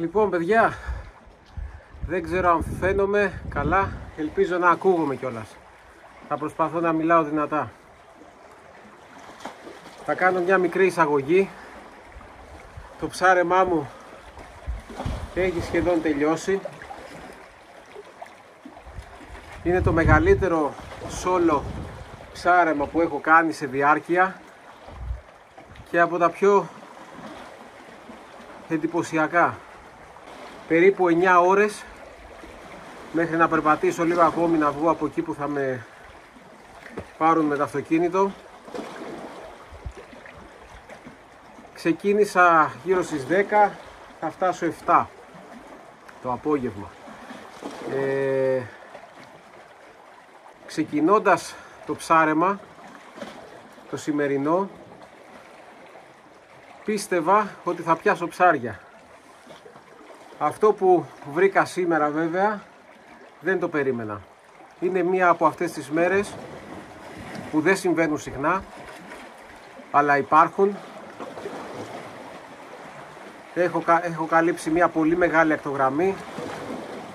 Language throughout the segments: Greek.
Λοιπόν παιδιά, δεν ξέρω αν φαίνομαι καλά, ελπίζω να ακούγομαι κιόλας. Θα προσπαθώ να μιλάω δυνατά. Θα κάνω μια μικρή εισαγωγή. Το ψάρεμά μου έχει σχεδόν τελειώσει. Είναι το μεγαλύτερο σόλο ψάρεμα που έχω κάνει σε διάρκεια και από τα πιο εντυπωσιακά. Περίπου 9 ώρες μέχρι να περπατήσω λίγο ακόμη να βγω από εκεί που θα με πάρουν με το αυτοκίνητο. Ξεκίνησα γύρω στις 10, θα φτάσω 7 το απόγευμα. Ε, ξεκινώντας το ψάρεμα, το σημερινό, πίστευα ότι θα πιάσω ψάρια. Αυτό που βρήκα σήμερα βέβαια δεν το περίμενα. Είναι μία από αυτές τις μέρες που δεν συμβαίνουν συχνά αλλά υπάρχουν. Έχω, έχω καλύψει μία πολύ μεγάλη ακτογραμμή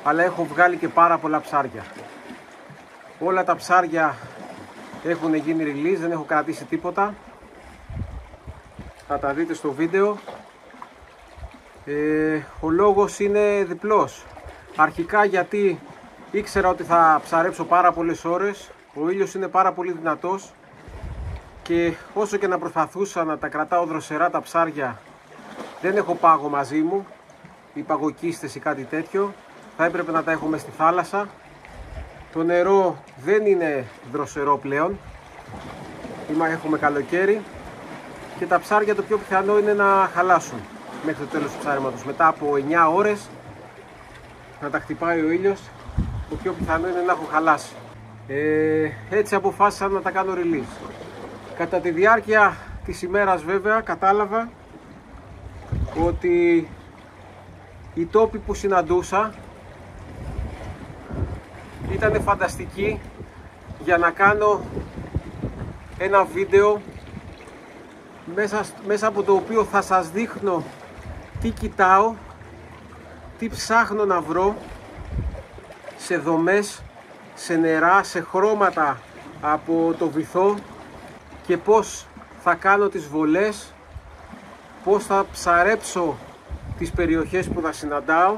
αλλά έχω βγάλει και πάρα πολλά ψάρια. Όλα τα ψάρια έχουν γίνει release, δεν έχω κρατήσει τίποτα. Θα τα δείτε στο βίντεο. Ε, ο λόγος είναι διπλός. Αρχικά γιατί ήξερα ότι θα ψαρέψω πάρα πολλές ώρες. Ο ήλιος είναι πάρα πολύ δυνατός. Και όσο και να προσπαθούσα να τα κρατάω δροσερά τα ψάρια, δεν έχω πάγο μαζί μου. Ή παγοκίστες ή κάτι τέτοιο. Θα έπρεπε να τα έχουμε στη θάλασσα. Το νερό δεν είναι δροσερό πλέον. Έχουμε καλοκαίρι και τα ψάρια το πιο πιθανό είναι να χαλάσουν μέχρι το τέλος του ψάρεματος. Μετά από 9 ώρες να τα χτυπάει ο ήλιος, το πιο πιθανό είναι να έχουν χαλάσει. Ε, έτσι αποφάσισα να τα κάνω release. Κατά τη διάρκεια της ημέρας βέβαια κατάλαβα ότι οι τόποι που συναντούσα ήταν φανταστικοί για να κάνω ένα βίντεο μέσα, μέσα από το οποίο θα σας δείχνω τι κοιτάω, τι ψάχνω να βρω σε δομές, σε νερά, σε χρώματα από το βυθό και πώς θα κάνω τις βολές, πώς θα ψαρέψω τις περιοχές που θα συναντάω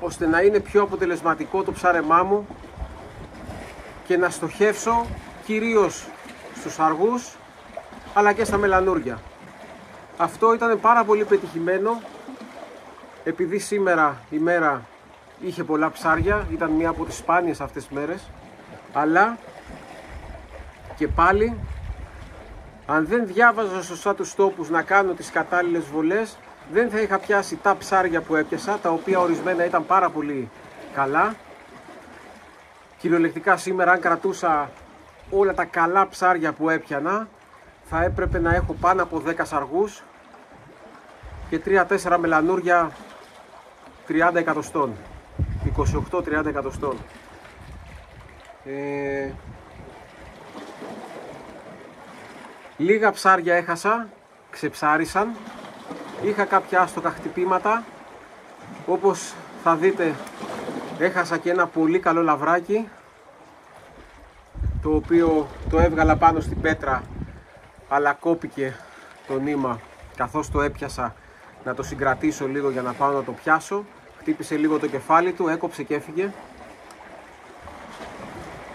ώστε να είναι πιο αποτελεσματικό το ψάρεμά μου και να στοχεύσω κυρίως στους αργούς αλλά και στα μελανούρια. Αυτό ήταν πάρα πολύ πετυχημένο επειδή σήμερα η μέρα είχε πολλά ψάρια, ήταν μία από τις σπάνιες αυτές τις μέρες αλλά και πάλι αν δεν διάβαζα σωστά τους τόπους να κάνω τις κατάλληλες βολές δεν θα είχα πιάσει τα ψάρια που έπιασα τα οποία ορισμένα ήταν πάρα πολύ καλά. Κυριολεκτικά σήμερα αν κρατούσα όλα τα καλά ψάρια που έπιανα θα έπρεπε να έχω πάνω από 10 σαργούς και 3-4 μελανούρια 30 εκατοστών 28-30 εκατοστών. Ε, λίγα ψάρια έχασα ξεψάρισαν. Είχα κάποια άστοκα χτυπήματα. Όπως θα δείτε έχασα και ένα πολύ καλό λαβράκι το οποίο το έβγαλα πάνω στην πέτρα αλλά κόπηκε το νήμα καθώς το έπιασα να το συγκρατήσω λίγο για να πάω να το πιάσω. Χτύπησε λίγο το κεφάλι του, έκοψε και έφυγε.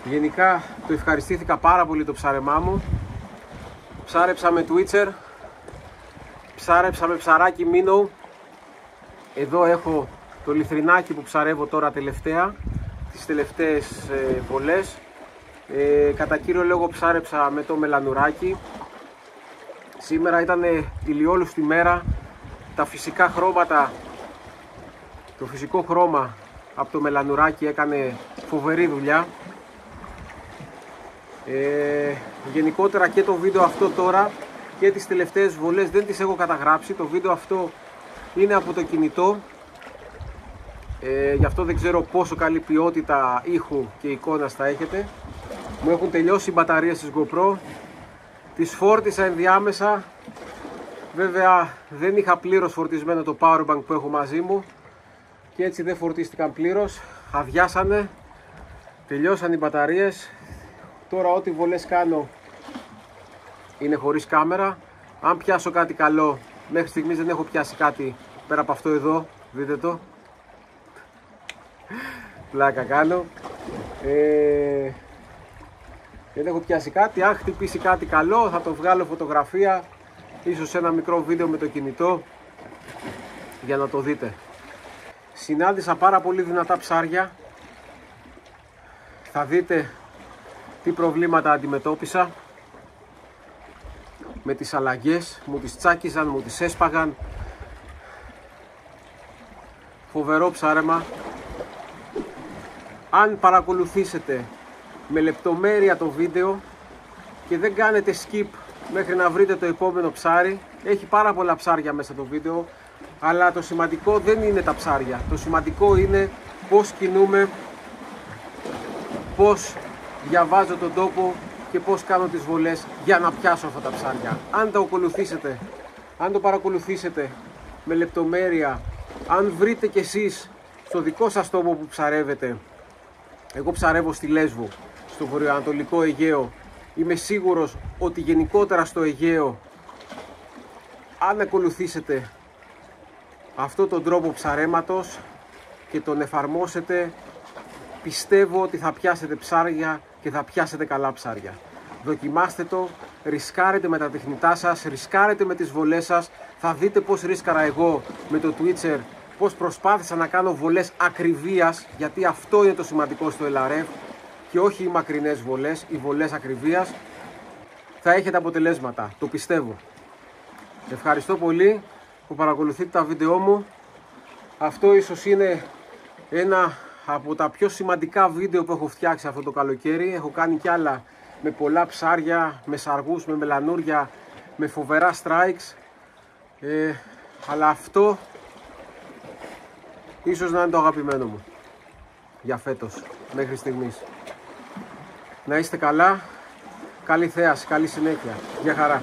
Γενικά το ευχαριστήθηκα πάρα πολύ το ψάρεμά μου. Ψάρεψα με Twitcher ψάρεψα με ψαράκι Minnow εδώ έχω το λιθρινάκι που ψαρεύω τώρα τελευταία τις τελευταίες ε, βολές ε, κατά κύριο λόγο ψάρεψα με το μελανουράκι Σήμερα ήταν ηλιόλουστη μέρα. Τα φυσικά χρώματα, το φυσικό χρώμα από το μελανουράκι έκανε φοβερή δουλειά. Ε, γενικότερα και το βίντεο αυτό τώρα και τις τελευταίες βολές δεν τις έχω καταγράψει. Το βίντεο αυτό είναι από το κινητό. Ε, γι' αυτό δεν ξέρω πόσο καλή ποιότητα ήχου και εικόνας θα έχετε. Μου έχουν τελειώσει οι μπαταρίες της GoPro τις φόρτισα ενδιάμεσα Βέβαια δεν είχα πλήρως φορτισμένο το powerbank που έχω μαζί μου και έτσι δεν φορτίστηκαν πλήρως, αδειάσανε, τελειώσαν οι μπαταρίες. Τώρα ό,τι βολές κάνω είναι χωρίς κάμερα. Αν πιάσω κάτι καλό, μέχρι στιγμής δεν έχω πιάσει κάτι πέρα από αυτό εδώ, δείτε το. Πλάκα κάνω. Ε, δεν έχω πιάσει κάτι, αν χτυπήσει κάτι καλό. Θα το βγάλω φωτογραφία. Ίσως ένα μικρό βίντεο με το κινητό. Για να το δείτε. Συνάντησα πάρα πολύ δυνατά ψάρια. Θα δείτε τι προβλήματα αντιμετώπισα. Με τις αλλαγές. Μου τις τσάκιζαν, μου τις έσπαγαν. Φοβερό ψάρεμα. Αν παρακολουθήσετε με λεπτομέρεια το βίντεο και δεν κάνετε skip μέχρι να βρείτε το επόμενο ψάρι. Έχει πάρα πολλά ψάρια μέσα το βίντεο, αλλά το σημαντικό δεν είναι τα ψάρια. Το σημαντικό είναι πώς κινούμε, πώς διαβάζω τον τόπο και πώς κάνω τις βολές για να πιάσω αυτά τα ψάρια. Αν το ακολουθήσετε, αν το παρακολουθήσετε με λεπτομέρεια, αν βρείτε κι εσείς στο δικό σας τόπο που ψαρεύετε, εγώ ψαρεύω στη Λέσβο, στο βορειοανατολικό Αιγαίο. Είμαι σίγουρος ότι γενικότερα στο Αιγαίο αν ακολουθήσετε αυτό τον τρόπο ψαρέματος και τον εφαρμόσετε πιστεύω ότι θα πιάσετε ψάρια και θα πιάσετε καλά ψάρια. Δοκιμάστε το, ρισκάρετε με τα τεχνητά σας, ρισκάρετε με τις βολές σας, θα δείτε πως ρίσκαρα εγώ με το Twitcher, πως προσπάθησα να κάνω βολές ακριβίας, γιατί αυτό είναι το σημαντικό στο LRF, και όχι οι μακρινές βολές, οι βολές ακριβίας, θα έχετε αποτελέσματα, το πιστεύω. Ευχαριστώ πολύ που παρακολουθείτε τα βίντεό μου. Αυτό ίσως είναι ένα από τα πιο σημαντικά βίντεο που έχω φτιάξει αυτό το καλοκαίρι. Έχω κάνει κι άλλα με πολλά ψάρια, με σαργούς, με μελανούρια, με φοβερά strikes. Ε, αλλά αυτό ίσως να είναι το αγαπημένο μου για φέτος, μέχρι στιγμής. Να είστε καλά. Καλή θέαση, καλή συνέχεια. Γεια χαρά.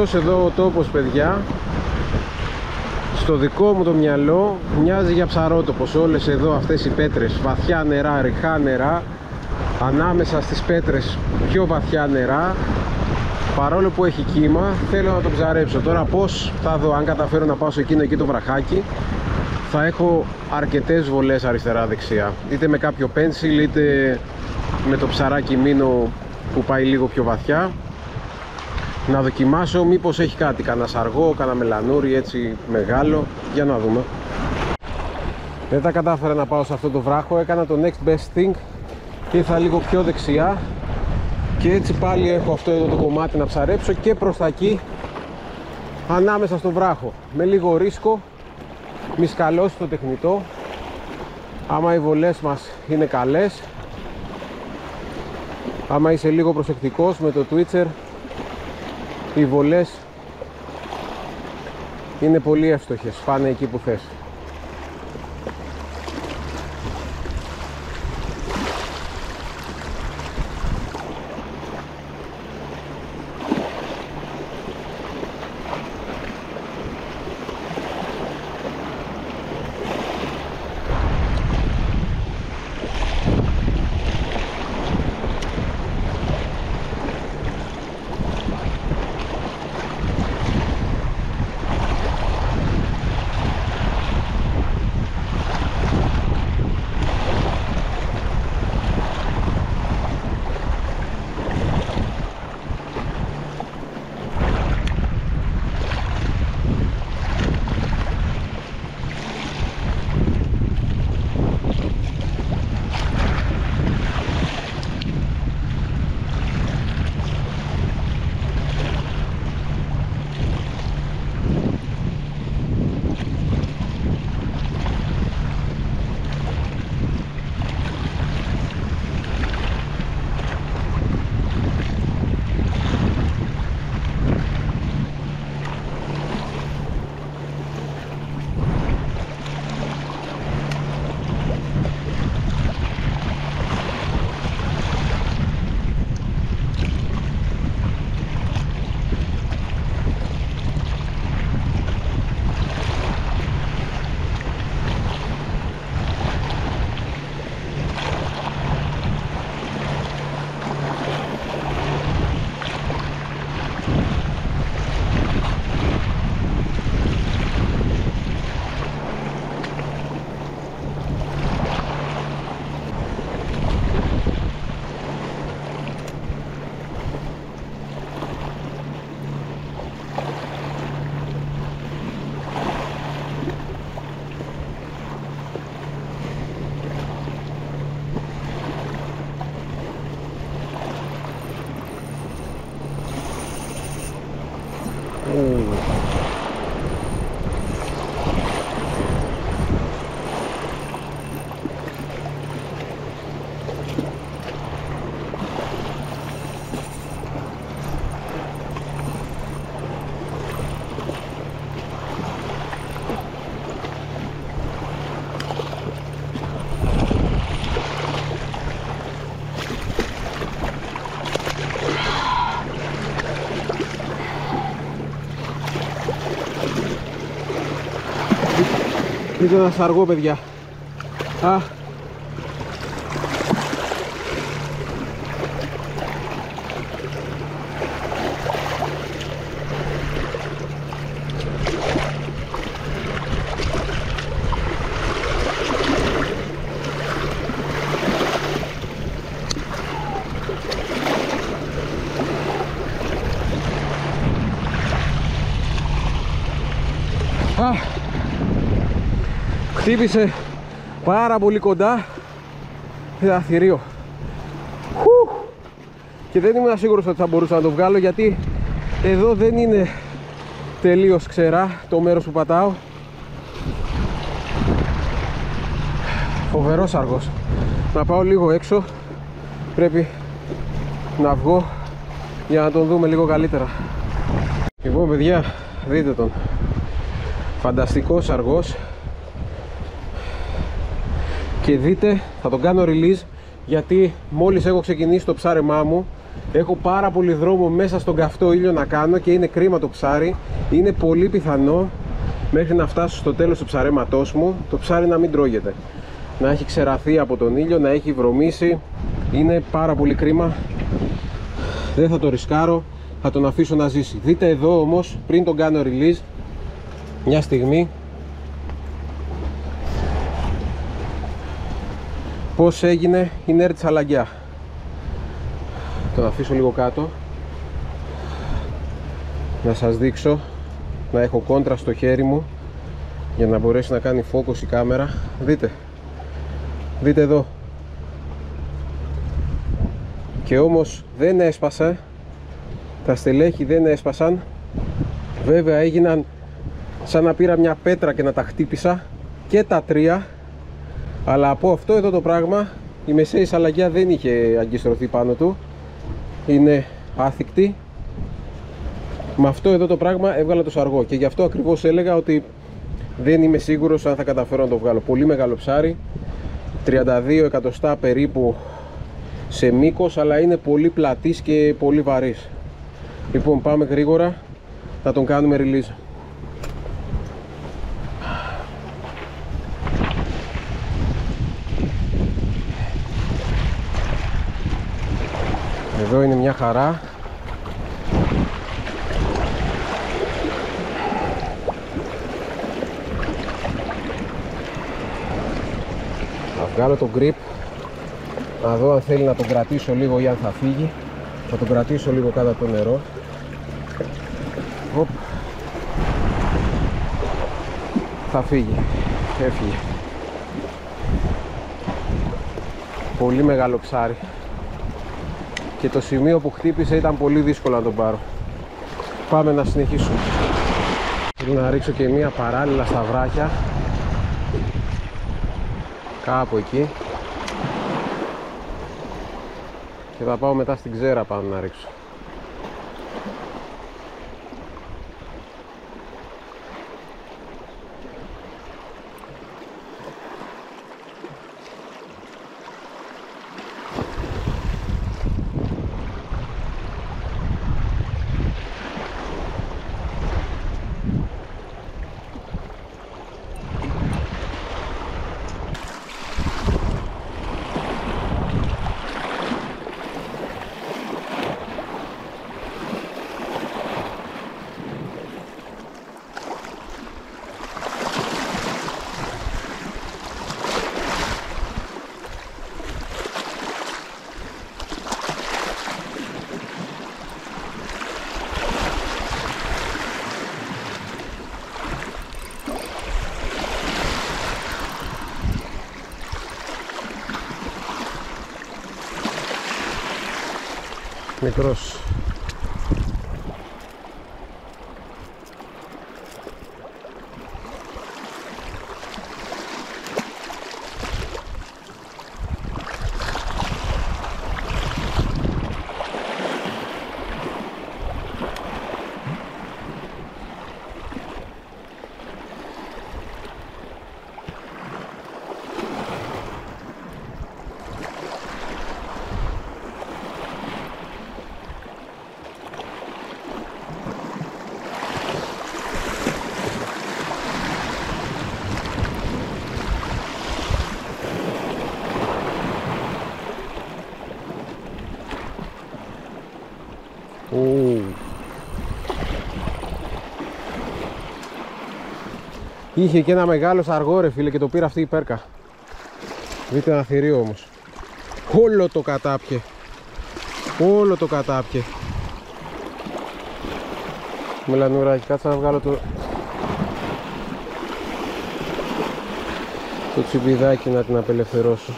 Αυτός εδώ ο τόπος παιδιά στο δικό μου το μυαλό μοιάζει για ψαρότοπος. Όλες εδώ αυτές οι πέτρες βαθιά νερά, ριχά νερά ανάμεσα στις πέτρες πιο βαθιά νερά. Παρόλο που έχει κύμα θέλω να το ψαρέψω. Τώρα πως θα δω αν καταφέρω να πάω σε εκείνο εκεί το βραχάκι θα έχω αρκετές βολές αριστερά δεξιά είτε με κάποιο πένσιλ είτε με το ψαράκι μήνο που πάει λίγο πιο βαθιά να δοκιμάσω μήπως έχει κάτι, κανένα σαργό, κανένα μελανούρι έτσι μεγάλο. Για να δούμε. Δεν τα κατάφερα να πάω σε αυτό το βράχο. Έκανα το next best thing και ήρθα λίγο πιο δεξιά. Και έτσι πάλι έχω αυτό εδώ το κομμάτι να ψαρέψω και προς τα εκεί ανάμεσα στο βράχο. Με λίγο ρίσκο μη σκαλώσει το τεχνητό. Άμα οι βολές μας είναι καλές άμα είσαι λίγο προσεκτικός με το Twitcher οι βολές είναι πολύ εύστοχες, πάνε εκεί που θες. Δείτε ένα σαργό παιδιά. Α, Α, χτύπησε πάρα πολύ κοντά. Ένα θηρίο Χου. και δεν ήμουν σίγουρος ότι θα μπορούσα να το βγάλω γιατί εδώ δεν είναι τελείως ξερά το μέρος που πατάω. Φοβερός αργός. Να πάω λίγο έξω. Πρέπει να βγω για να τον δούμε λίγο καλύτερα. Λοιπόν παιδιά δείτε τον. Φανταστικός αργός και δείτε θα τον κάνω release γιατί μόλις έχω ξεκινήσει το ψάρεμά μου έχω πάρα πολύ δρόμο μέσα στον καυτό ήλιο να κάνω και είναι κρίμα το ψάρι. Είναι πολύ πιθανό μέχρι να φτάσω στο τέλος του ψαρέματός μου το ψάρι να μην τρώγεται. Να έχει ξεραθεί από τον ήλιο, να έχει βρωμίσει είναι πάρα πολύ κρίμα. Δεν θα το ρισκάρω θα τον αφήσω να ζήσει. Δείτε εδώ όμως πριν τον κάνω release μια στιγμή πως έγινε η νέρ της αλαγιά τον αφήσω λίγο κάτω. Να σας δείξω να έχω κόντρα στο χέρι μου για να μπορέσει να κάνει focus η κάμερα. Δείτε. Δείτε εδώ. Και όμως δεν έσπασε. Τα στελέχη δεν έσπασαν. Βέβαια έγιναν σαν να πήρα μια πέτρα και να τα χτύπησα. Και τα τρία αλλά από αυτό εδώ το πράγμα η μεσαία σαλαγιά δεν είχε αγκιστρωθεί πάνω του. Είναι άθικτη. Με αυτό εδώ το πράγμα έβγαλα το σαργό. Και γι' αυτό ακριβώς έλεγα ότι δεν είμαι σίγουρος αν θα καταφέρω να το βγάλω. Πολύ μεγάλο ψάρι. 32 εκατοστά περίπου σε μήκος αλλά είναι πολύ πλατής και πολύ βαρύς. Λοιπόν πάμε γρήγορα. Να τον κάνουμε release Εδώ είναι μια χαρά. Θα βγάλω το grip. Να δω αν θέλει να τον κρατήσω λίγο ή αν θα φύγει. Θα τον κρατήσω λίγο κάτω από το νερό. Οπ. θα φύγει. Έφυγε. Πολύ μεγάλο ψάρι και το σημείο που χτύπησε ήταν πολύ δύσκολο να τον πάρω. Πάμε να συνεχίσουμε. Θέλω να ρίξω και μία παράλληλα στα βράχια. Κάπου εκεί. Και θα πάω μετά στην ξέρα πάνω να ρίξω μικρός Είχε και ένα μεγάλο σαργό ρε φίλε και το πήρα αυτή η πέρκα. Δείτε ένα θηρίο όμως. Όλο το κατάπιε. Όλο το κατάπιε. Μελανουράκι, κάτσε να βγάλω το... Το τσιμπιδάκι να την απελευθερώσω.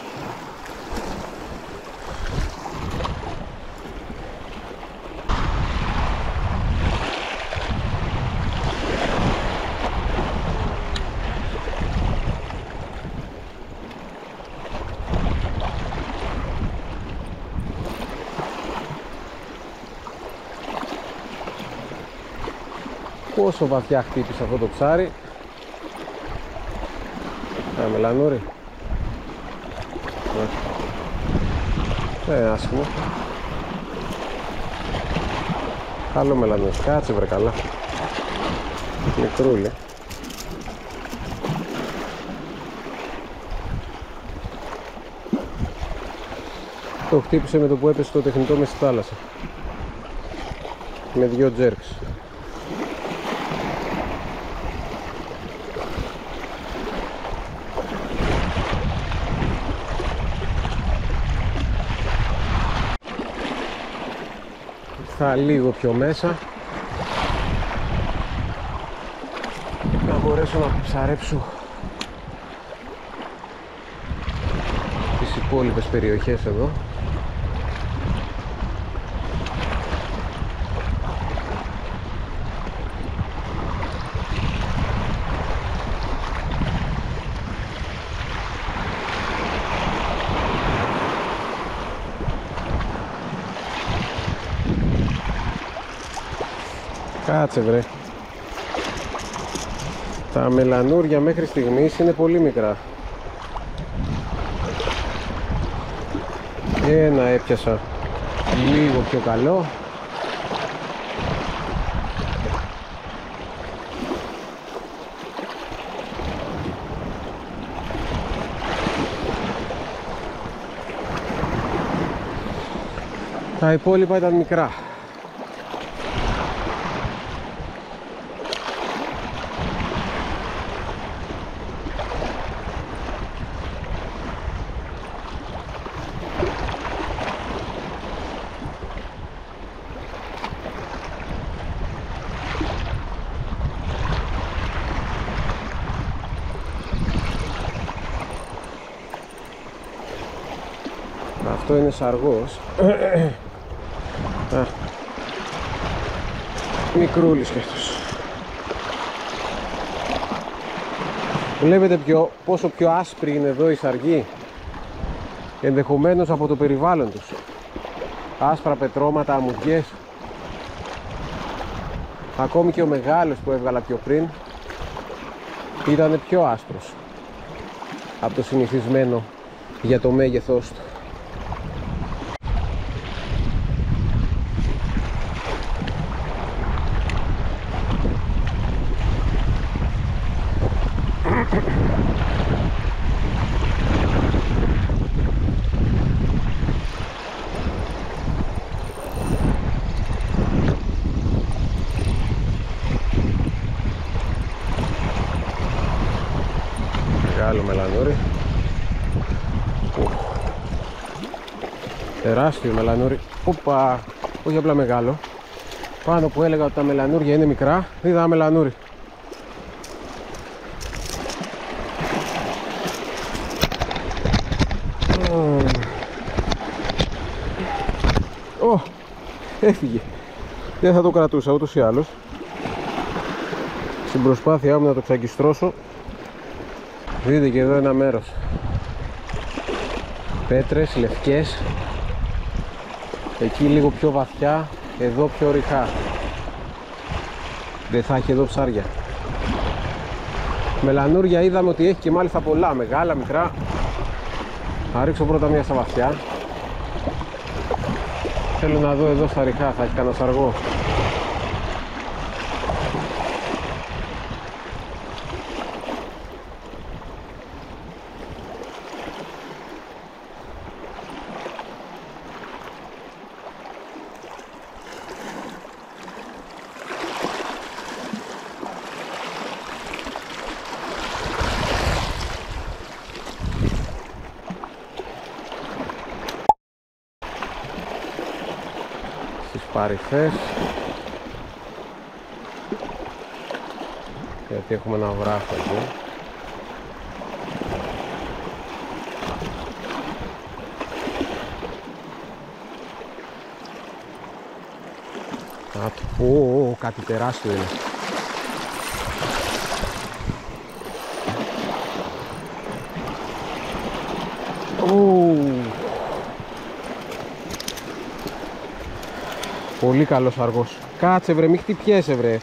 Πόσο βαθιά χτύπησε αυτό το ψάρι. Ένα μελανούρι. Ε, άσχημο. Καλό μελανούρι, κάτσε βρε καλά. Μικρούλι. Το χτύπησε με το που έπεσε το τεχνητό μες στη θάλασσα. Με δυο τζέρξ θα λίγο πιο μέσα. Να μπορέσω να ψαρέψω τις υπόλοιπες περιοχές εδώ Κάτσε βρε. Τα μελανούρια μέχρι στιγμής είναι πολύ μικρά. Ένα έπιασα λίγο πιο καλό. Τα υπόλοιπα ήταν μικρά. Αυτό είναι σαργός Α. Μικρούλης και αυτός. Βλέπετε πιο, πόσο πιο άσπρη είναι εδώ η σαργή; Ενδεχομένως από το περιβάλλον τους. Άσπρα πετρώματα, αμμουδιές. Ακόμη και ο μεγάλος που έβγαλα πιο πριν Ήταν πιο άσπρος Από το συνηθισμένο για το μέγεθός του Μεγάλο μελανούρι Τεράστιο μελανούρι. Οπα, όχι απλά μεγάλο. Πάνω που έλεγα ότι τα μελανούρια είναι μικρά Είδα μελανούρι. Ω, έφυγε. Δεν θα το κρατούσα ούτως ή άλλως. Στην προσπάθειά μου να το ξαγκιστρώσω Δείτε και εδώ ένα μέρος. Πέτρες, λευκές Εκεί λίγο πιο βαθιά Εδώ πιο ρηχά. Δεν θα έχει εδώ ψάρια. Μελανούρια είδαμε ότι έχει και μάλιστα πολλά Μεγάλα, μικρά. Θα ρίξω πρώτα μια στα βαθιά. Θέλω να δω εδώ στα ρηχά Θα έχει κανένα σαργό παρυφές γιατί έχουμε ένα βράχο εδώ Ω, κάτι τεράστιο είναι. Πολύ καλός αργός. Κάτσε βρε, μη χτυπιέσαι βρε.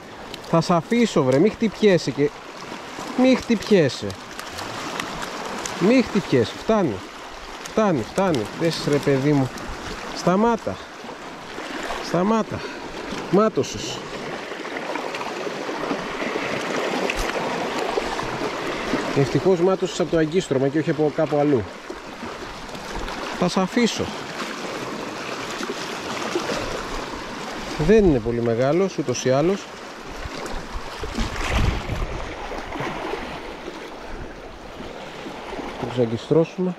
Θα σ' αφήσω βρε, μη χτυπιέσαι και... Μη χτυπιέσαι. Μη χτυπιέσαι, φτάνει. Φτάνει, φτάνει. Δες ρε παιδί μου. Σταμάτα. Σταμάτα. Μάτωσες. Ευτυχώς μάτωσες από το αγκίστρωμα και όχι από κάπου αλλού. Θα σε αφήσω. Δεν είναι πολύ μεγάλος ούτως ή άλλως. Θα τους αγκιστρώσουμε.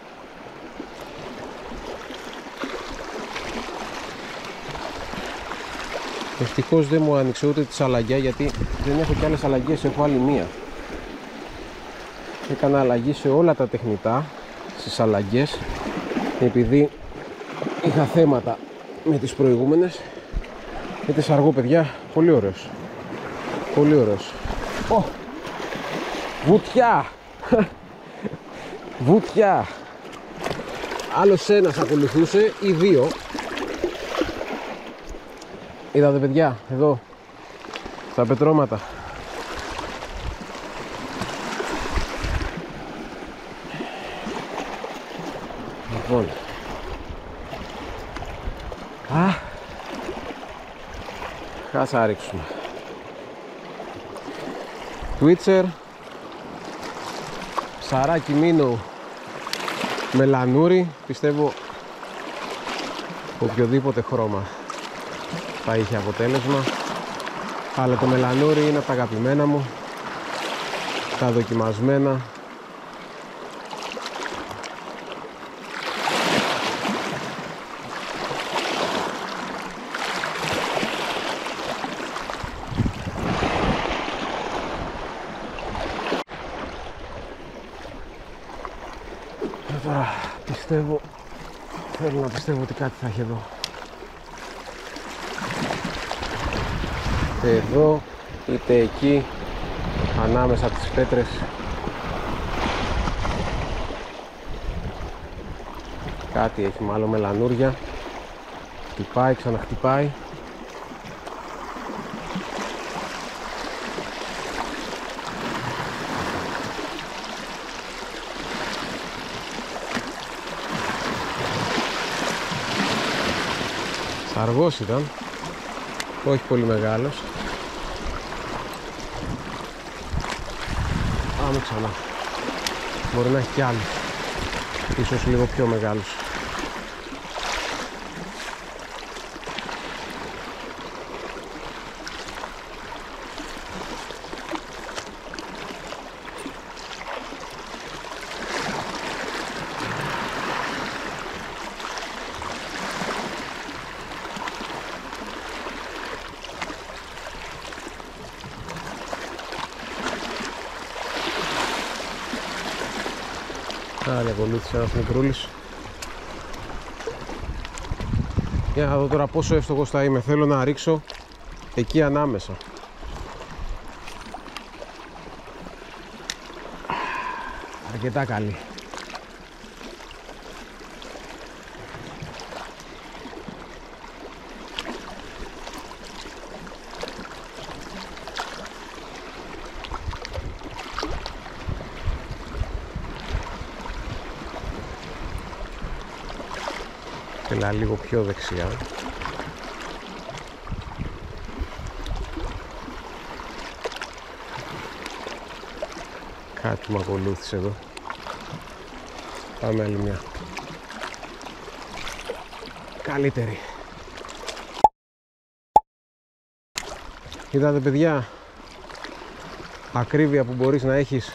Ευτυχώς δεν μου άνοιξε ούτε τη σαλαγιά γιατί δεν έχω κι άλλες αλλαγές, έχω άλλη μία. Έκανα αλλαγή σε όλα τα τεχνητά, στις αλλαγές, επειδή είχα θέματα με τις προηγούμενες. Γιατί αργό παιδιά, πολύ ωραίος. Πολύ ωραίος. Oh! Βουτιά! Βουτιά! Άλλος ένας ακολουθούσε ή δύο Είδατε παιδιά, εδώ στα πετρώματα Λοιπόν Χάσα ρίξουμε. Twitcher Ψαράκι μήνο Μελανούρι Πιστεύω οποιοδήποτε χρώμα θα είχε αποτέλεσμα. Αλλά το μελανούρι είναι από τα αγαπημένα μου τα δοκιμασμένα τώρα πιστεύω θέλω να πιστεύω ότι κάτι θα έχει εδώ. Είτε εδώ είτε εκεί ανάμεσα από τις πέτρες. Κάτι έχει μάλλον μελανούρια χτυπάει, ξαναχτυπάει Αργός ήταν. Όχι πολύ μεγάλος. Πάμε ξανά. Μπορεί να έχει κι άλλους ίσως λίγο πιο μεγάλους Άλλη ακολούθησε ένας μικρούλης Για να δω τώρα πόσο εύστοχος θα είμαι. Θέλω να ρίξω εκεί ανάμεσα. Αρκετά καλή Έλα λίγο πιο δεξιά. Κάτι μου ακολούθησε εδώ. Πάμε άλλη μια. Καλύτερη. Είδατε παιδιά Ακρίβεια που μπορείς να έχεις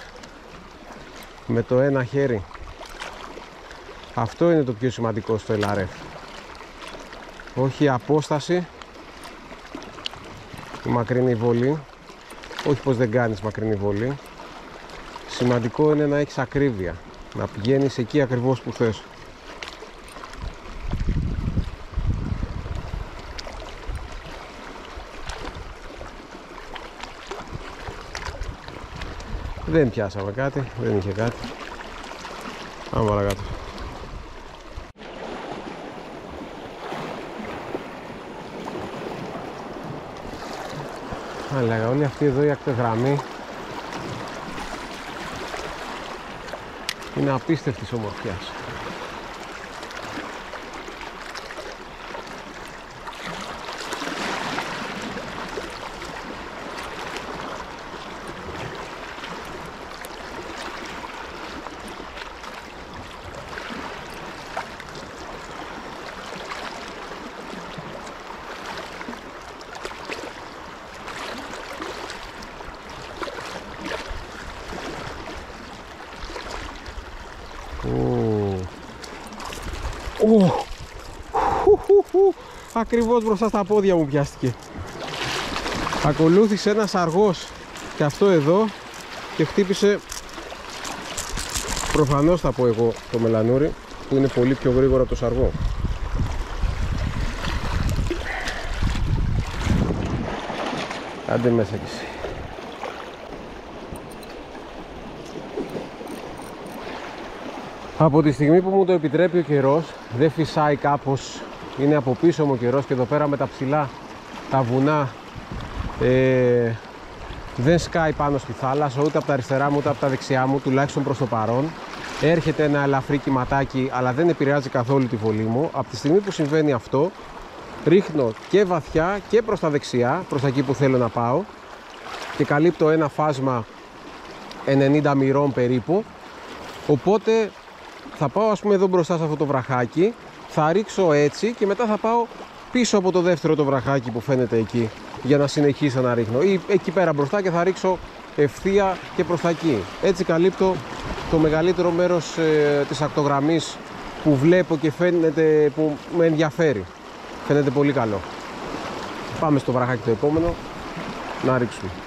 Με το ένα χέρι. Αυτό είναι το πιο σημαντικό στο LRF όχι η απόσταση. Η μακρινή βολή. Όχι πως δεν κάνεις μακρινή βολή. Σημαντικό είναι να έχεις ακρίβεια. Να πηγαίνεις εκεί ακριβώς που θες. Δεν πιάσαμε κάτι, δεν είχε κάτι. Πάμε παρακάτω Αλλά όλη αυτή εδώ η ακτογραμμή είναι απίστευτης ομορφιάς. Ακριβώς μπροστά στα πόδια μου πιάστηκε. Ακολούθησε ένας αργός και αυτό εδώ και χτύπησε προφανώς θα πω εγώ το μελανούρι που είναι πολύ πιο γρήγορα από το σαργό. Άντε μέσα κι εσύ. Από τη στιγμή που μου το επιτρέπει ο καιρός δεν φυσάει κάπως είναι από πίσω μου ο καιρός και εδώ πέρα με τα ψηλά τα βουνά. Ε, δεν σκάει πάνω στη θάλασσα ούτε από τα αριστερά μου ούτε από τα δεξιά μου τουλάχιστον προς το παρόν. Έρχεται ένα ελαφρύ κυματάκι αλλά δεν επηρεάζει καθόλου τη βολή μου. Από τη στιγμή που συμβαίνει αυτό ρίχνω και βαθιά και προς τα δεξιά προς τα εκεί που θέλω να πάω και καλύπτω ένα φάσμα 90 μοιρών περίπου. Οπότε θα πάω ας πούμε εδώ μπροστά σε αυτό το βραχάκι θα ρίξω έτσι και μετά θα πάω πίσω από το δεύτερο το βραχάκι που φαίνεται εκεί για να συνεχίσω να ρίχνω. Ή εκεί πέρα μπροστά και θα ρίξω ευθεία και προς τα εκεί. Έτσι καλύπτω το μεγαλύτερο μέρος ε, της ακτογραμμής που βλέπω και φαίνεται που με ενδιαφέρει. Φαίνεται πολύ καλό. Πάμε στο βραχάκι το επόμενο να ρίξουμε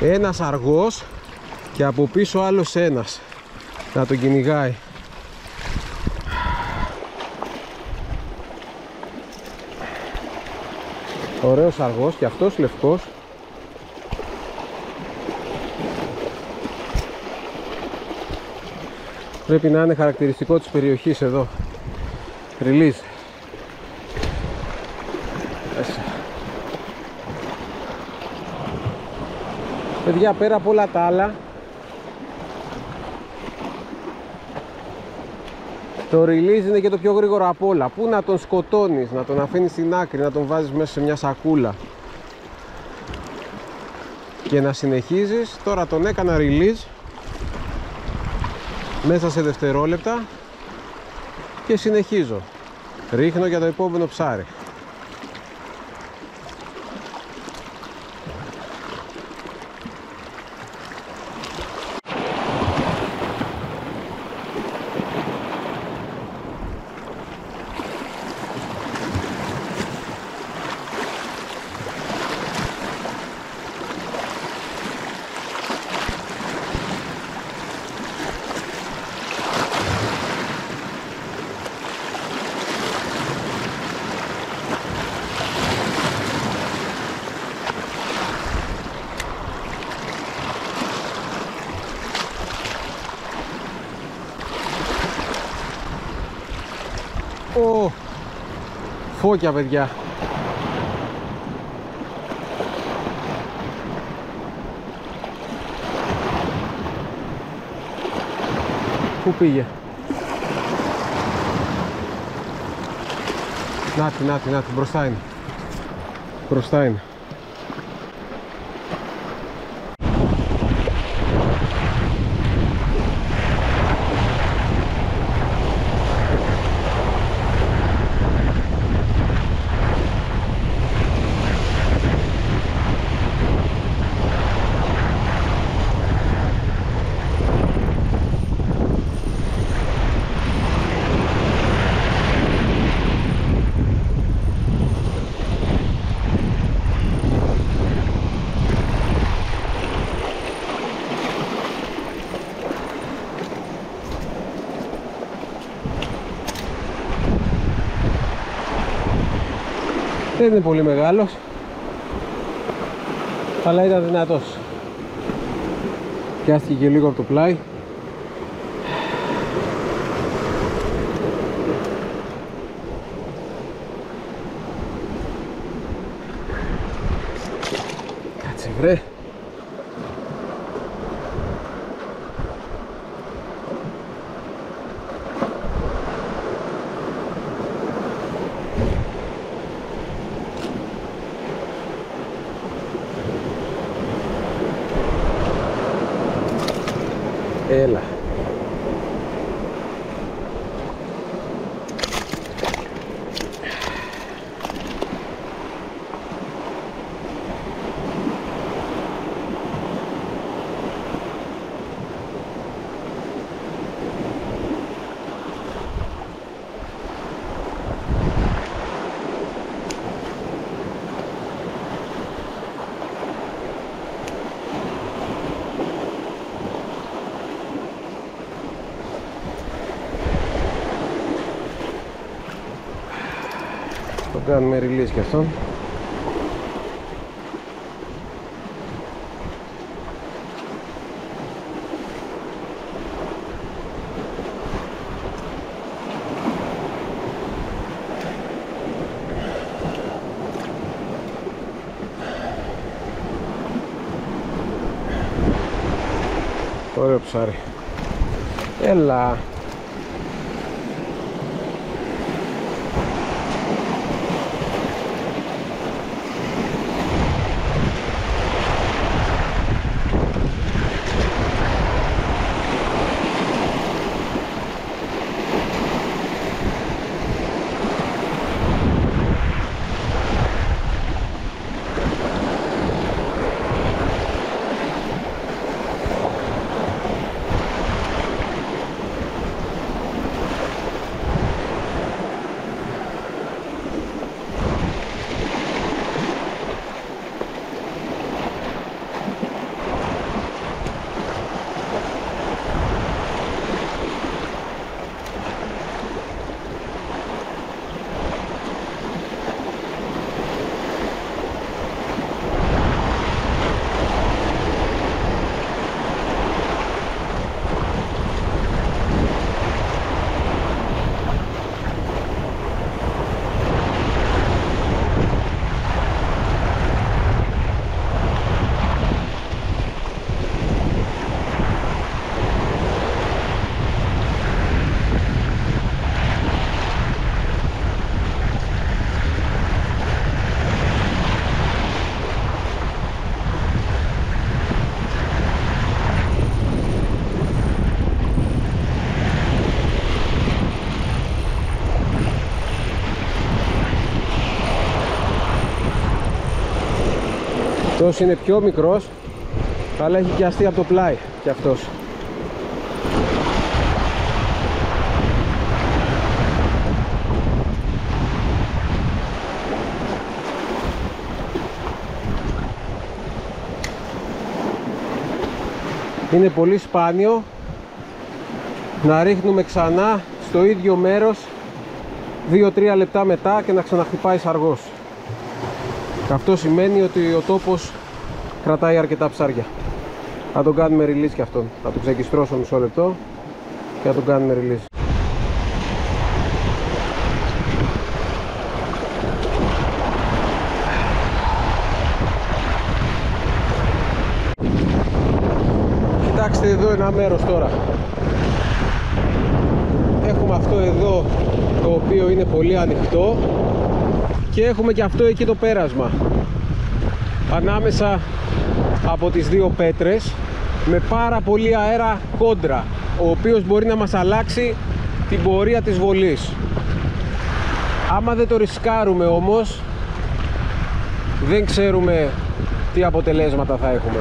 Ένας αργός και από πίσω άλλος ένας. Να τον κυνηγάει. Ωραίος αργός και αυτός λευκός. Πρέπει να είναι χαρακτηριστικό της περιοχής εδώ. Release Παιδιά πέρα από όλα τα άλλα Το release είναι και το πιο γρήγορο από όλα. Πού να τον σκοτώνεις, να τον αφήνεις στην άκρη, να τον βάζεις μέσα σε μια σακούλα. Και να συνεχίζεις Τώρα τον έκανα release Μέσα σε δευτερόλεπτα Και συνεχίζω. Ρίχνω για το επόμενο ψάρι φώκια παιδιά. Πού πήγε; Να τη, να τη, να μπροστά είναι. Μπροστά είναι. Δεν είναι πολύ μεγάλος αλλά ήταν δυνατός. Πιάστηκε και λίγο από το πλάι Κάτσε βρε Έλα. Το κάνουμε release και αυτόν. Ωραίο ψάρι. Έλα. Αυτός είναι πιο μικρός αλλά έχει και αστεί από το πλάι και αυτός Είναι πολύ σπάνιο να ρίχνουμε ξανά στο ίδιο μέρος 2-3 λεπτά μετά και να ξαναχτυπάει σαργός. Αυτό σημαίνει ότι ο τόπος κρατάει αρκετά ψάρια. Θα τον κάνουμε release και αυτόν. Θα τον ξεκιστρώσω μισό λεπτό και θα τον κάνουμε release. Κοιτάξτε εδώ ένα μέρος τώρα. Έχουμε αυτό εδώ το οποίο είναι πολύ ανοιχτό και έχουμε και αυτό εκεί το πέρασμα ανάμεσα από τις δύο πέτρες με πάρα πολύ αέρα κόντρα ο οποίος μπορεί να μας αλλάξει την πορεία της βολής. Άμα δεν το ρισκάρουμε όμως δεν ξέρουμε τι αποτελέσματα θα έχουμε.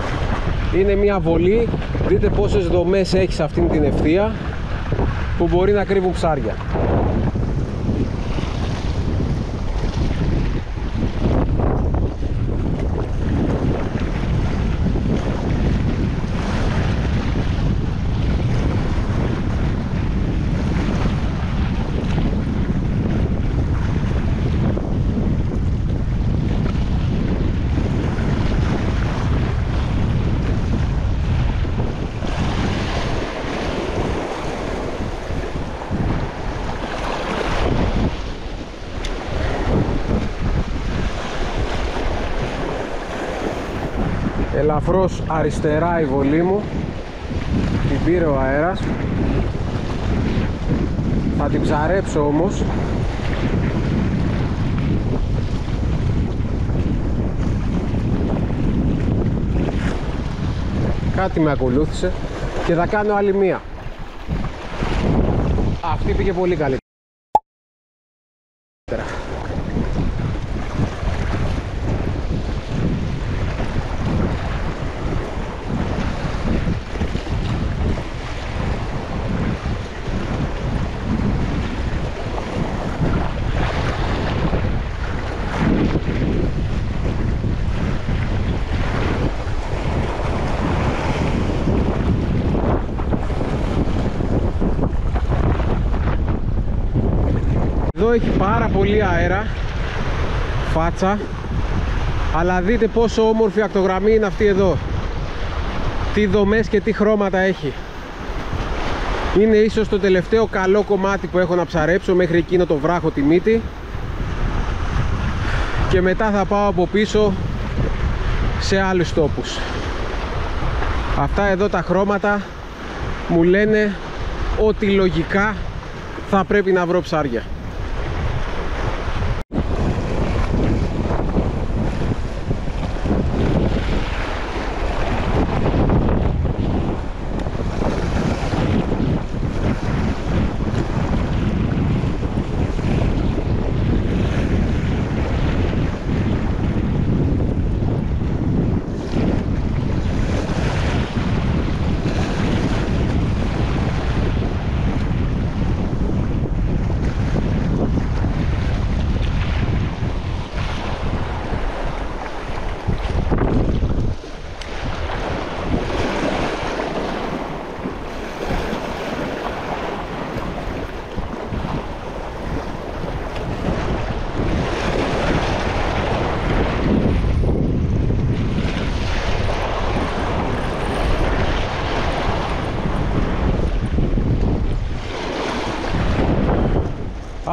Είναι μια βολή δείτε πόσες δομές έχει σε αυτήν την ευθεία που μπορεί να κρύβουν ψάρια ελαφρώς αριστερά η βολή μου. Την πήρε ο αέρας. Θα την ψαρέψω όμως. Κάτι με ακολούθησε και θα κάνω άλλη μία. Αυτή πήγε πολύ καλή Εδώ έχει πάρα πολύ αέρα. Φάτσα. Αλλά δείτε πόσο όμορφη ακτογραμμή είναι αυτή εδώ. Τι δομές και τι χρώματα έχει. Είναι ίσως το τελευταίο καλό κομμάτι που έχω να ψαρέψω Μέχρι εκείνο το βράχο τη μύτη. Και μετά θα πάω από πίσω Σε άλλους τόπους. Αυτά εδώ τα χρώματα Μου λένε ότι λογικά θα πρέπει να βρω ψάρια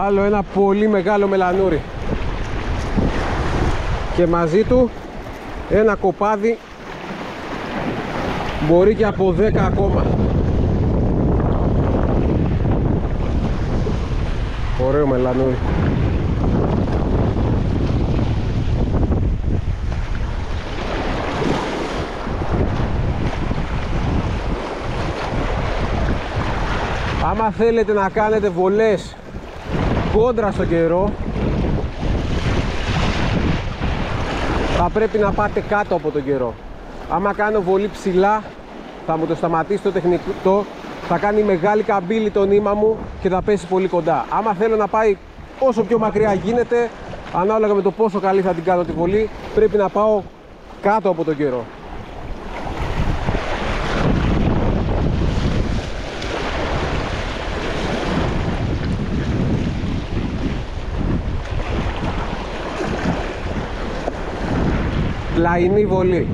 άλλο ένα πολύ μεγάλο μελανούρι. Και μαζί του ένα κοπάδι μπορεί και από 10 ακόμα. Ωραίο μελανούρι. Άμα θέλετε να κάνετε βολές κόντρα στο καιρό. Θα πρέπει να πάτε κάτω από τον καιρό. Άμα κάνω βολή ψηλά θα μου το σταματήσει το τεχνικό. Θα κάνει μεγάλη καμπύλη το νήμα μου και θα πέσει πολύ κοντά. Άμα θέλω να πάει όσο πιο μακριά γίνεται ανάλογα με το πόσο καλή θα την κάνω τη βολή πρέπει να πάω κάτω από τον καιρό πλαϊνή βολή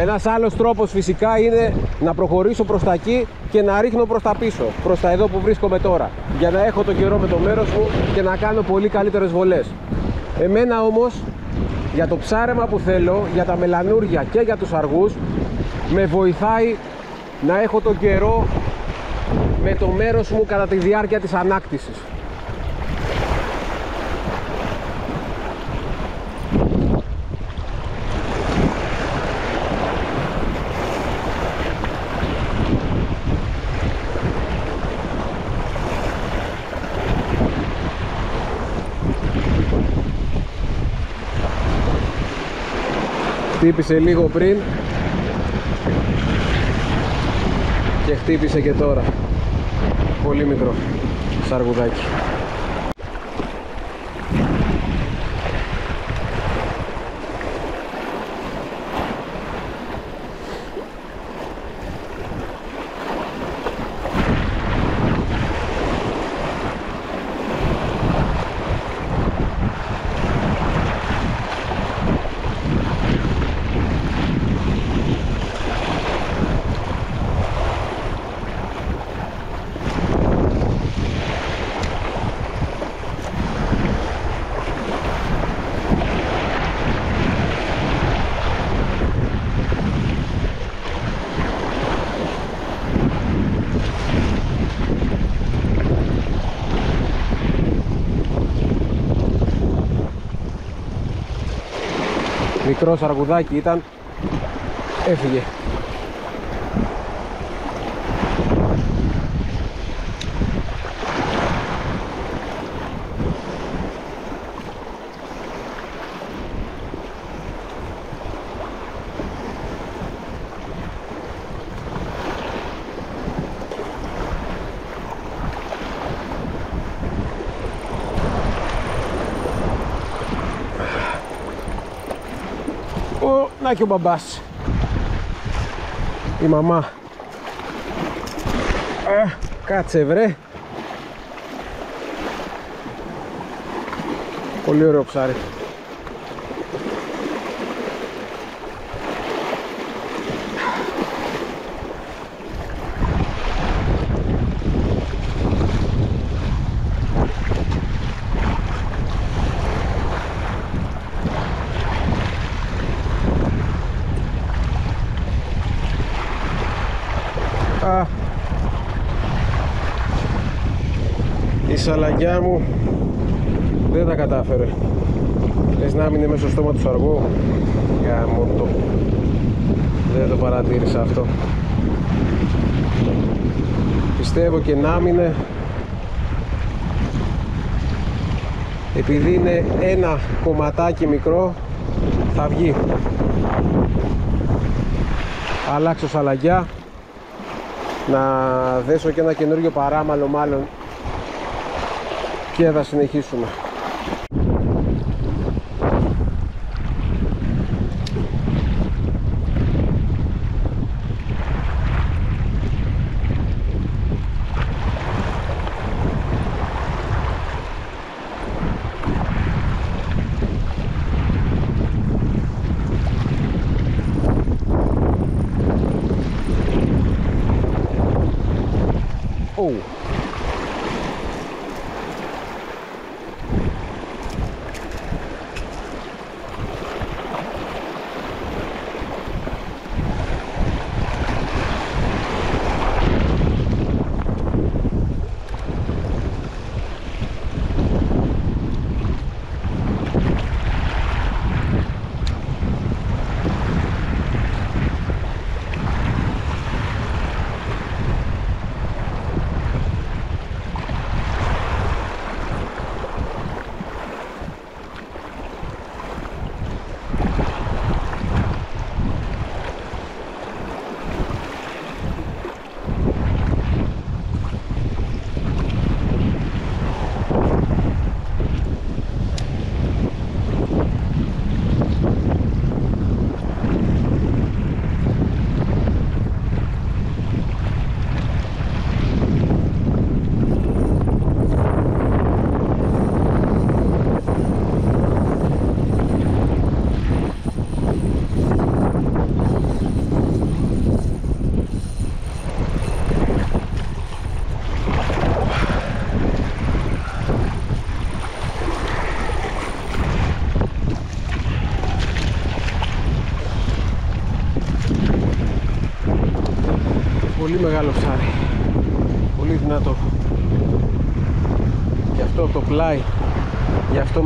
Ένας άλλος τρόπος φυσικά είναι να προχωρήσω προς τα εκεί και να ρίχνω προς τα πίσω, προς τα εδώ που βρίσκομαι τώρα για να έχω το καιρό με το μέρος μου και να κάνω πολύ καλύτερες βολές. Εμένα όμως για το ψάρεμα που θέλω, για τα μελανούρια και για τους αργούς με βοηθάει να έχω τον καιρό με το μέρος μου κατά τη διάρκεια της ανάκτησης. Χτύπησε λίγο πριν και χτύπησε και τώρα. Πολύ μικρό σαργουδάκι μικρό σαργουδάκι ήταν. Έφυγε Να και ο μπαμπάς. Η μαμά. Α, Κάτσε βρε. Πολύ ωραίο ψάρι η σαλαγιά μου δεν τα κατάφερε. Λες να μείνει μέσα στο στόμα του σαργού. Για το. Δεν το παρατήρησα αυτό. Πιστεύω και να μείνει επειδή είναι ένα κομματάκι μικρό θα βγει. Αλλάξω σαλαγιά. Να δέσω και ένα καινούριο παράμαλο μάλλον και θα συνεχίσουμε Oh.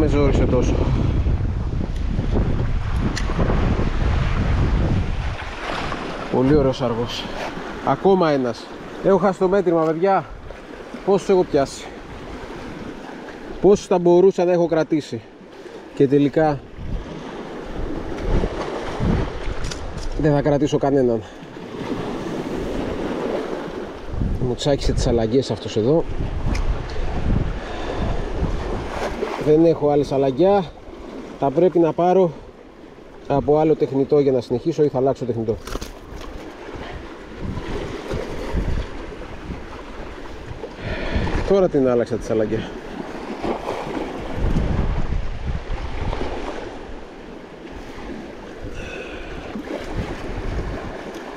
Με ζόρισε τόσο. Πολύ ωραίος αργός ακόμα ένας. Έχω χάσει το μέτρημα παιδιά. Πόσους έχω πιάσει. Πόσους θα μπορούσα να έχω κρατήσει. Και τελικά δεν θα κρατήσω κανέναν. Μου τσάκισε τις αλλαγές αυτός εδώ δεν έχω άλλη αλλαγιά θα πρέπει να πάρω από άλλο τεχνητό για να συνεχίσω ή θα αλλάξω τεχνητό. Τώρα την άλλαξα τη αλλαγιά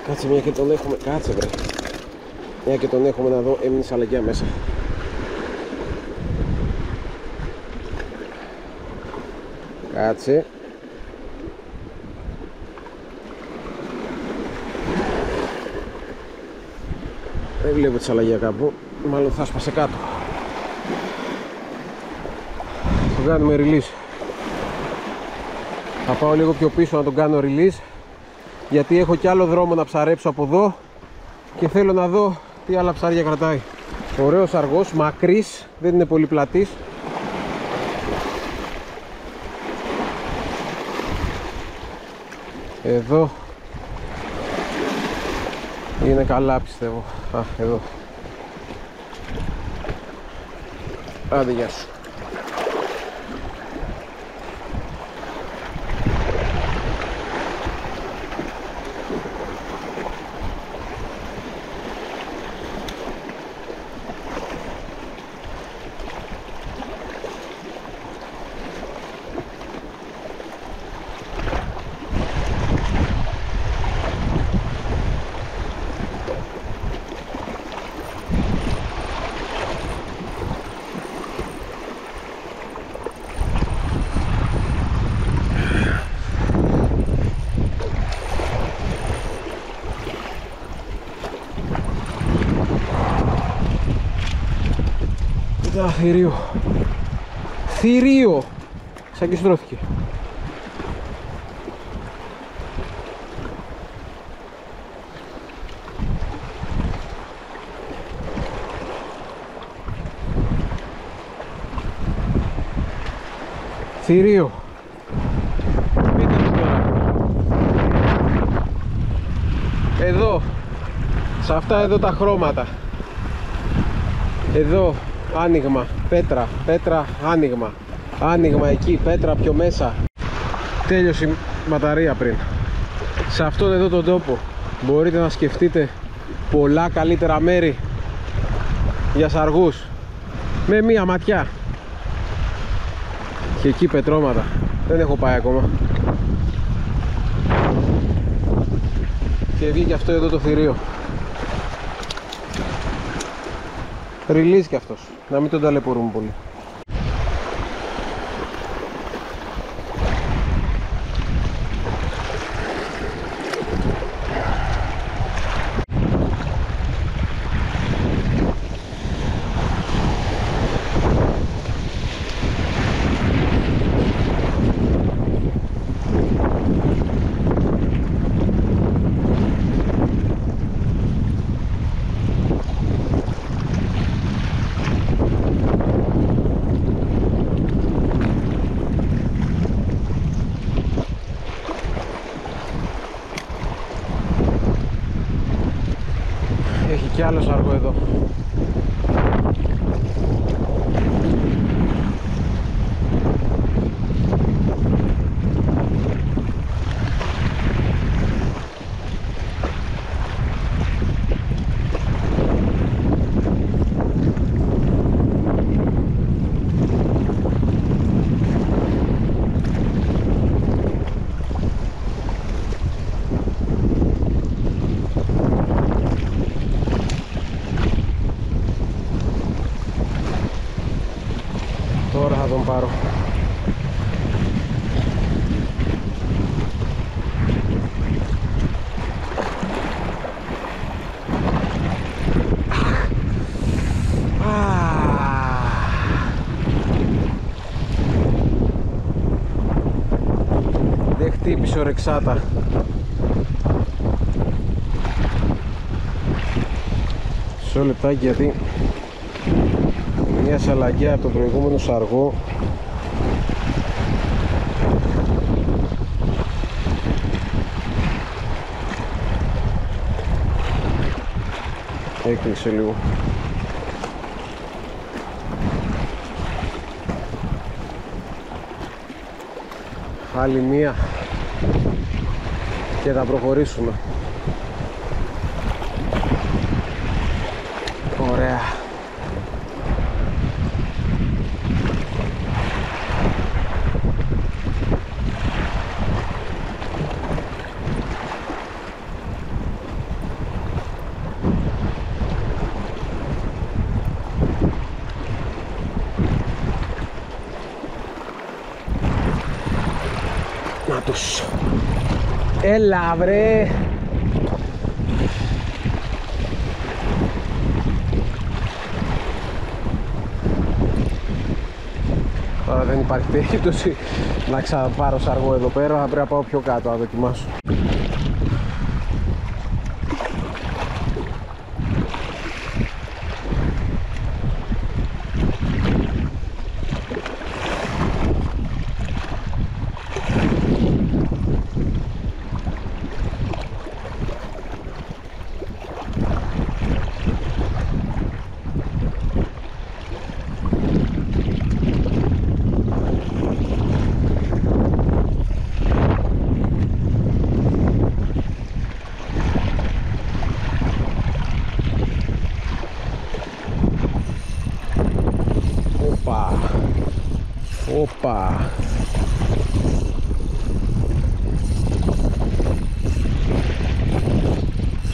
Κάτσε μια και τον έχουμε, κάτσε βρε. Μια και τον έχουμε να δω, έμεινε σαλαγιά μέσα Κάτσε. Δεν βλέπω τη σαλαγιά κάπου. Μάλλον θα σπασε κάτω. Το κάνουμε release. Θα πάω λίγο πιο πίσω να τον κάνω release γιατί έχω κι άλλο δρόμο να ψαρέψω από εδώ και θέλω να δω τι άλλα ψάρια κρατάει. Ωραίος αργός, μακρύς, δεν είναι πολύ πλατής εδώ. Είναι καλά πιστεύω. Α, εδώ. Άντε γεια σου Κοίτα θηρίο. Θηρίο. Σαν και στρώθηκε Θηρίο. Πείτε μου τώρα. Εδώ. Σε αυτά εδώ τα χρώματα. Εδώ άνοιγμα, πέτρα, πέτρα, άνοιγμα. Άνοιγμα εκεί, πέτρα πιο μέσα. Τέλειωσε η μπαταρία πριν. Σε αυτόν εδώ τον τόπο μπορείτε να σκεφτείτε πολλά καλύτερα μέρη για σαργούς. Με μία ματιά. Και εκεί πετρώματα. Δεν έχω πάει ακόμα. Και βγήκε αυτό εδώ το θηρίο Release και αυτός, να μην τον ταλαιπωρούμε πολύ. Χτύπησε ο Ρεξάτα. Μισό λεπτάκι γιατί μια σαλαγιά από τον προηγούμενο σαργό. Έκλεισε λίγο. Άλλη μία και θα προχωρήσουμε ωραία Να τους Έλα βρε. Τώρα δεν υπάρχει περίπτωση να ξαναπάρω σαργό εδώ πέρα. Θα πρέπει να πάω πιο κάτω να δοκιμάσω Όπα Όπα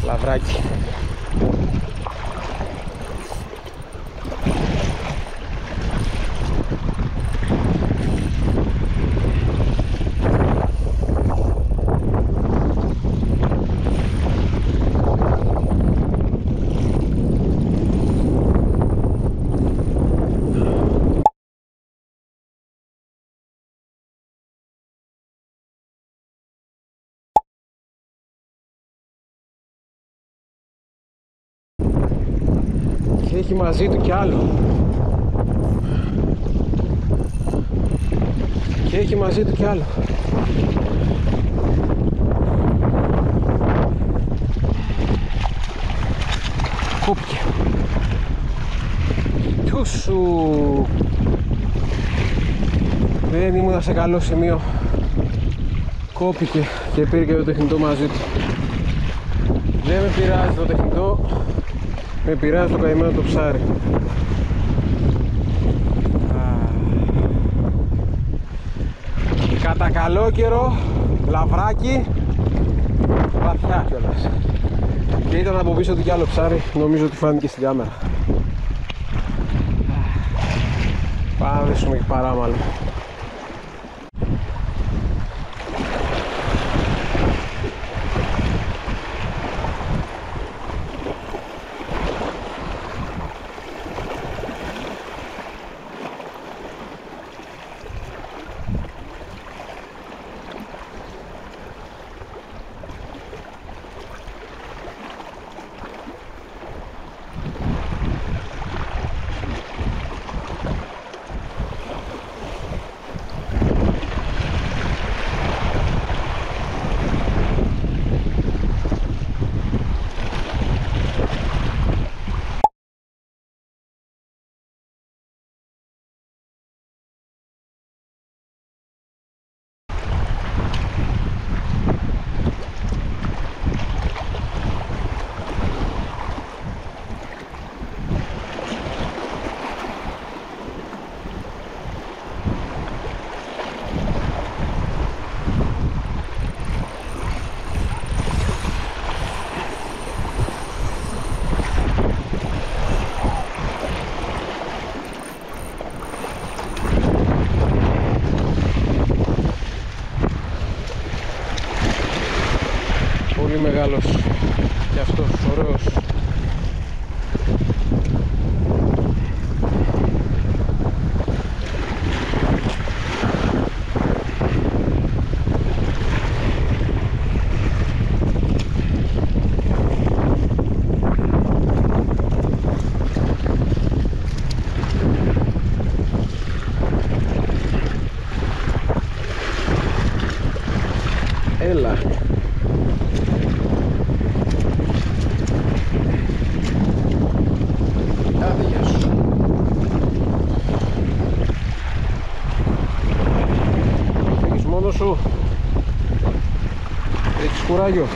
Λαβράκι και έχει μαζί του κι άλλο. Και έχει μαζί του κι άλλο. Κόπηκε τούσου δεν ήμουν σε καλό σημείο. Κόπηκε και πήρε και το τεχνητό μαζί του. Δεν με πειράζει το τεχνητό με πειράζει το καημένο το ψάρι. Κατά καλό καιρό λαβράκι βαθιά κιόλας. Και ήταν από πίσω του κι άλλο ψάρι νομίζω ότι φάνηκε στην κάμερα. Πάμε να δέσουμε και παράμαλο κουράγιο.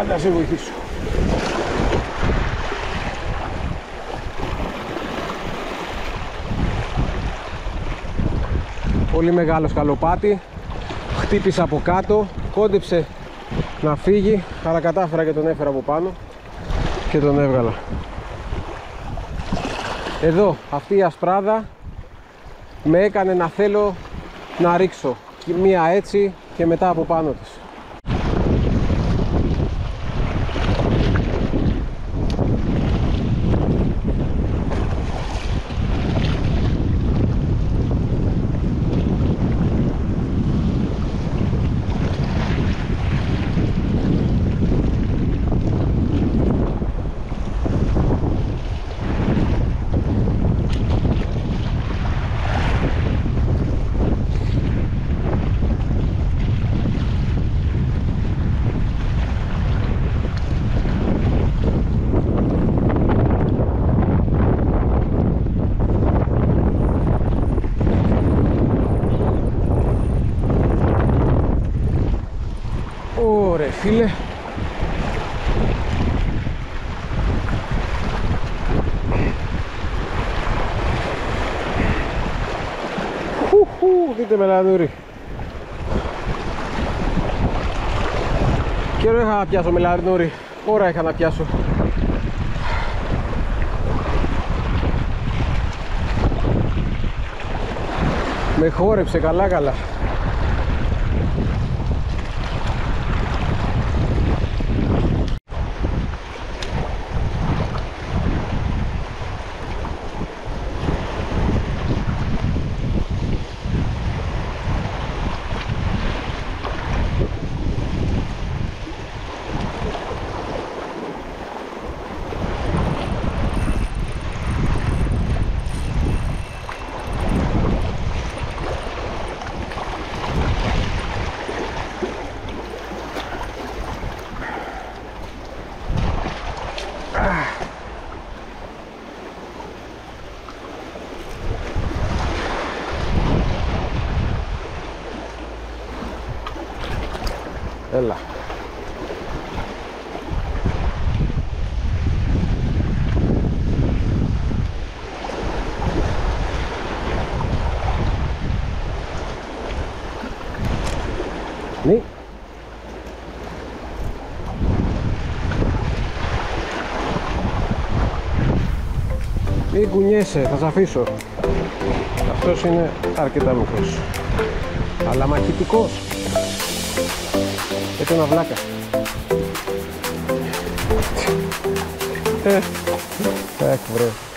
Άντε, σε βοηθήσω. Πολύ μεγάλος σκαλοπάτι. Χτύπησε από κάτω, κόντεψε να φύγει, αλλά κατάφερα και τον έφερα από πάνω και τον έβγαλα. Εδώ, αυτή η ασπράδα με έκανε να θέλω να ρίξω και μία έτσι και μετά από πάνω της. Δείτε με λαδούρι Καιρό είχα να πιάσω με λαδούρι Ώρα είχα να πιάσω. Με χόρεψε καλά καλά Έλα. Ναι. Μην κουνιέσαι, θα σε αφήσω. Αυτός είναι αρκετά μικρός. Αλλά μαχητικός. Έτσι ένα βλάκα. Ε, βρε.